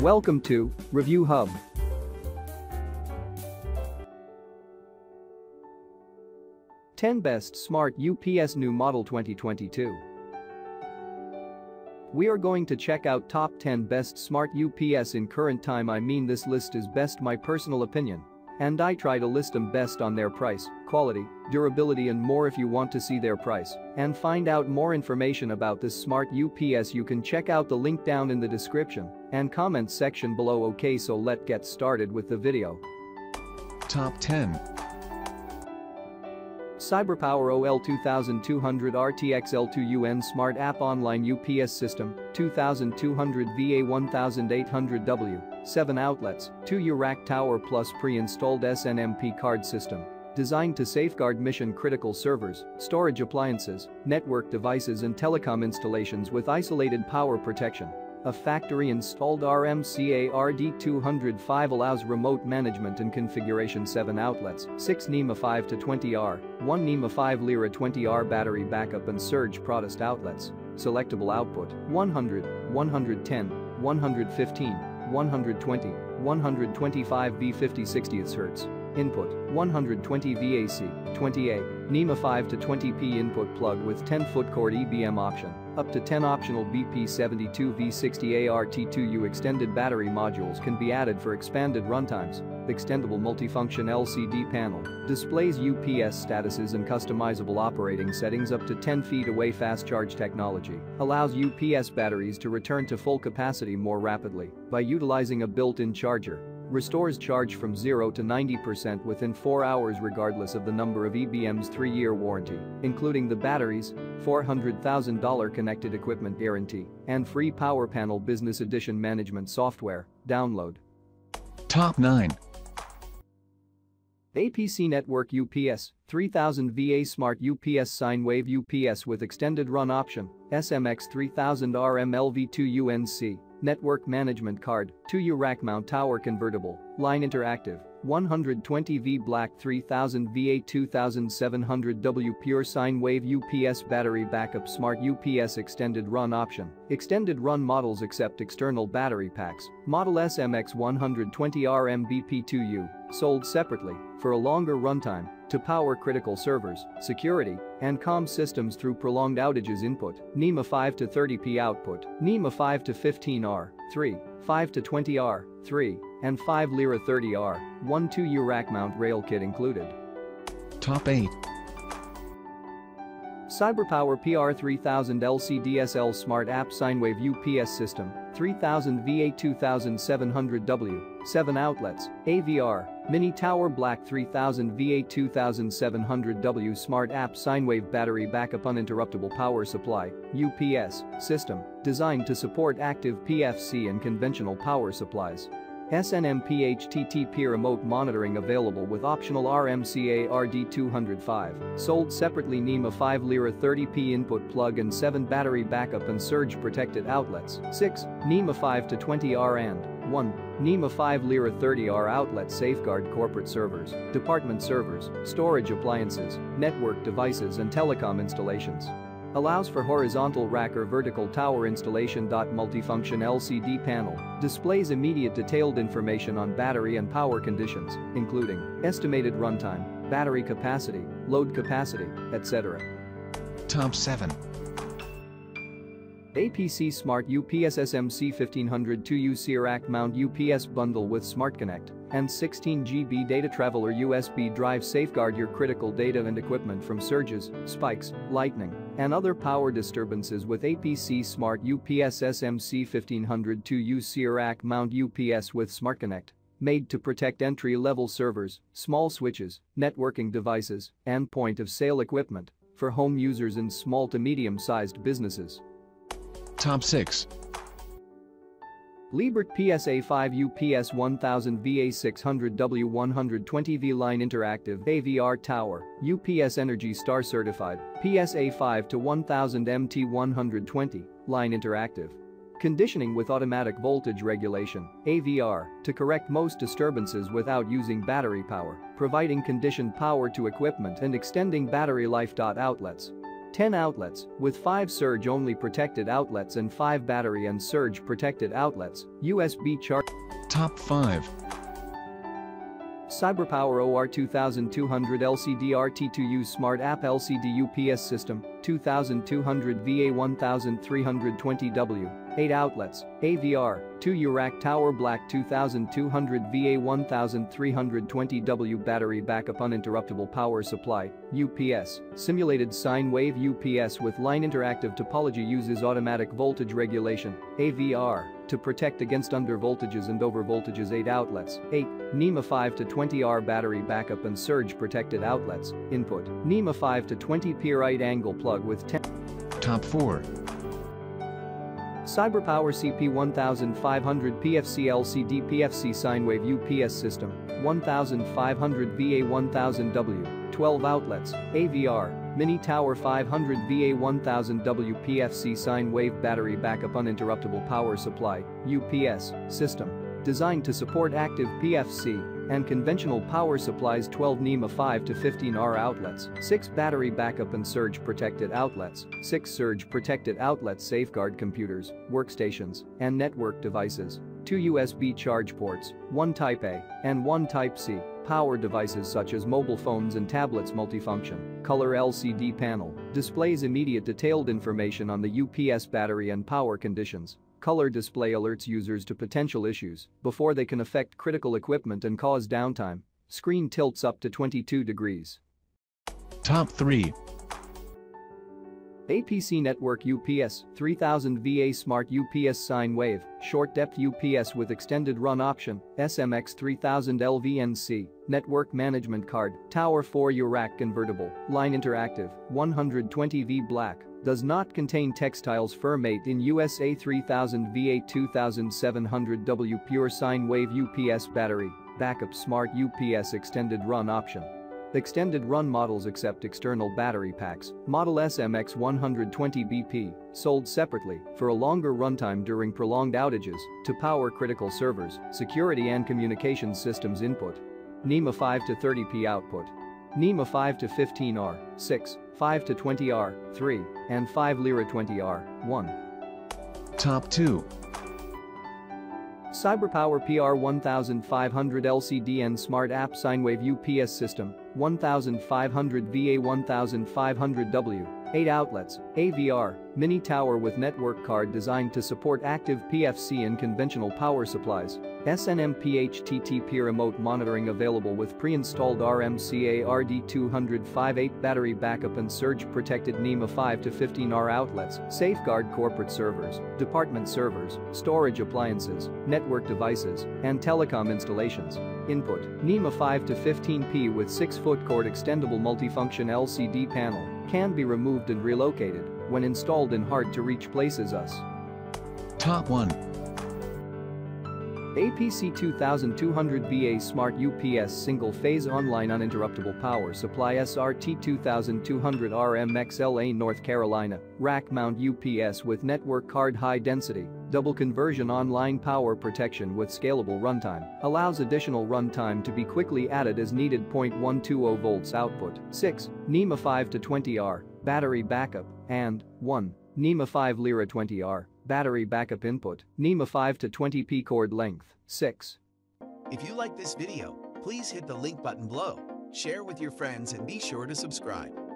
Welcome to Review Hub. Ten Best Smart UPS New Model 2022 We are going to check out top 10 best smart UPS in current time I mean this list is best my personal opinion. And I try to list them best on their price, quality, durability and more if you want to see their price and find out more information about this smart UPS you can check out the link down in the description and comments section below okay so let's get started with the video. Top 10. CyberPower OL 2200 RTX L2UN Smart App Online UPS System, 2200 VA 1800W, 7 outlets, 2U rack tower plus pre-installed SNMP card system. Designed to safeguard mission-critical servers, storage appliances, network devices and telecom installations with isolated power protection. A factory-installed RMCA RD205 allows remote management and configuration 7 outlets, 6 NEMA 5 to 20R, 1 NEMA 5 Lyra 20R battery backup and surge protest outlets. Selectable output 100, 110, 115, 120, 125 V50 60 Hz. Input 120 VAC, 20A, NEMA 5 to 20P input plug with 10-foot cord EBM option, up to 10 optional BP72 V60 ART2U extended battery modules can be added for expanded runtimes. Extendable multifunction LCD panel displays UPS statuses and customizable operating settings up to 10 feet away fast charge technology allows UPS batteries to return to full capacity more rapidly by utilizing a built-in charger restores charge from 0 to 90% within 4 hours regardless of the number of EBM's 3-year warranty, including the batteries, $400,000 connected equipment guarantee, and free power panel business edition management software, download. Top 9. APC Network UPS 3000 VA Smart UPS Sine Wave UPS with extended run option, SMX 3000 RMLV2 UNC Network Management Card, 2U Rack Mount Tower Convertible, Line Interactive, 120V Black 3000 VA 2700W Pure Sine Wave UPS Battery Backup Smart UPS Extended Run Option. Extended run models accept external battery packs. Model SMX 120R MBP2U, sold separately, for a longer runtime, to power critical servers, security, and COM systems through prolonged outages input, NEMA 5 to 30P output, NEMA 5 to 15R, 3, 5 to 20R, 3, and 5 Lira 30R, 1 2U rack mount rail kit included. Top 8. CyberPower PR3000 LCDSL Smart App Sinewave UPS System, 3000 VA 2700W, 7 outlets, AVR, Mini Tower Black 3000 VA 2700W Smart App Sinewave Battery Backup Uninterruptible Power Supply, UPS, system, designed to support active PFC and conventional power supplies. SNMP HTTP remote monitoring available with optional RMCA RD205, sold separately NEMA 5 Lyra 30P input plug and 7 battery backup and surge protected outlets, 6, NEMA 5 to 20R and 1, NEMA 5 Lyra 30R outlet safeguard corporate servers, department servers, storage appliances, network devices and telecom installations. Allows for horizontal rack or vertical tower installation. Multifunction LCD panel displays immediate detailed information on battery and power conditions, including estimated runtime, battery capacity, load capacity, etc. Top 7. APC Smart UPS SMC 1500 2U CRAC mount UPS bundle with Smart Connect and 16GB data traveler USB drive safeguard your critical data and equipment from surges, spikes, lightning, and other power disturbances with APC Smart UPS SMC 1500 2U CRAC mount UPS with SmartConnect, made to protect entry-level servers, small switches, networking devices, and point-of-sale equipment for home users and small to medium-sized businesses. Top 6. Liebert PSA 5 UPS 1000 VA 600W 120V Line Interactive AVR Tower, UPS Energy Star Certified, PSA 5 to 1000 MT 120, Line Interactive. Conditioning with automatic voltage regulation, AVR, to correct most disturbances without using battery power, providing conditioned power to equipment and extending battery life. Outlets. 10 outlets, with 5 surge-only protected outlets and 5 battery and surge protected outlets, USB charge. Top 5. CyberPower OR2200 LCD RT2U Smart App LCD UPS System, 2200 VA1320W, 8 outlets, AVR, 2U Rack Tower Black 2200 VA1320W battery backup uninterruptible power supply, UPS, simulated sine wave UPS with line interactive topology uses automatic voltage regulation, AVR, to protect against under voltages and over voltages 8 outlets, 8, NEMA 5 to 20R battery backup and surge protected outlets, input, NEMA 5 to 20 P right angle plug with 10 Top 4. CyberPower CP1500 PFC LCD PFC sine wave UPS system, 1500 VA1000W, 12 outlets, AVR, Mini Tower 500 VA1000W PFC sine wave battery backup uninterruptible power supply, UPS, system. Designed to support active PFC and conventional power supplies 12 NEMA 5 to 15R outlets, 6 battery backup and surge protected outlets, 6 surge protected outlets safeguard computers, workstations, and network devices, 2 USB charge ports, 1 Type A and 1 Type C, power devices such as mobile phones and tablets multifunction, color LCD panel, displays immediate detailed information on the UPS battery and power conditions, Color display alerts users to potential issues before they can affect critical equipment and cause downtime. Screen tilts up to 22 degrees. Top 3. APC Network UPS 3000 VA Smart UPS Sine Wave, Short Depth UPS with Extended Run Option, SMX 3000 LVNC, Network Management Card, Tower 4U Rack Convertible, Line Interactive, 120V Black, does not contain textiles Firmate in USA 3000 VA 2700W Pure Sine Wave UPS Battery, Backup Smart UPS Extended Run Option. Extended run models accept external battery packs, model SMX 120BP, sold separately for a longer runtime during prolonged outages to power critical servers, security and communications systems input. NEMA 5 to 30P output. NEMA 5 to 15R, 6, 5 to 20R, 3, and 5 Lira 20R, 1. Top 2. CyberPower PR1500 LCD and Smart App Sinewave UPS System, 1500 VA1500W, 8 outlets, AVR, mini tower with network card designed to support active PFC and conventional power supplies. SNMP HTTP remote monitoring available with pre-installed RMCA RD205 battery backup and surge protected NEMA 5 to 15R outlets, safeguard corporate servers, department servers, storage appliances, network devices, and telecom installations. Input, NEMA 5 to 15P with 6-foot cord extendable multifunction LCD panel, can be removed and relocated when installed in hard-to-reach places us. Top 1. APC 2200VA Smart UPS Single-Phase Online Uninterruptible Power Supply SRT 2200 RMXLA North Carolina, rack mount UPS with network card high density, double conversion online power protection with scalable runtime, allows additional runtime to be quickly added as needed. 0.120 volts output, 6, NEMA 5 to 20R, battery backup, and 1, NEMA 5 Lyra 20R, battery backup input, NEMA 5 to 20p cord length, 6. If you like this video, please hit the link button below, share with your friends and be sure to subscribe.